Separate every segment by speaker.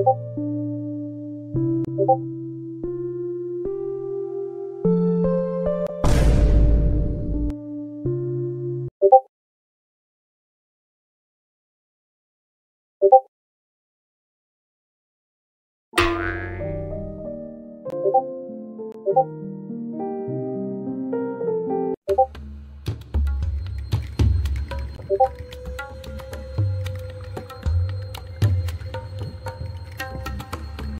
Speaker 1: you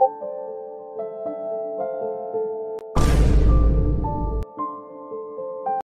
Speaker 1: you.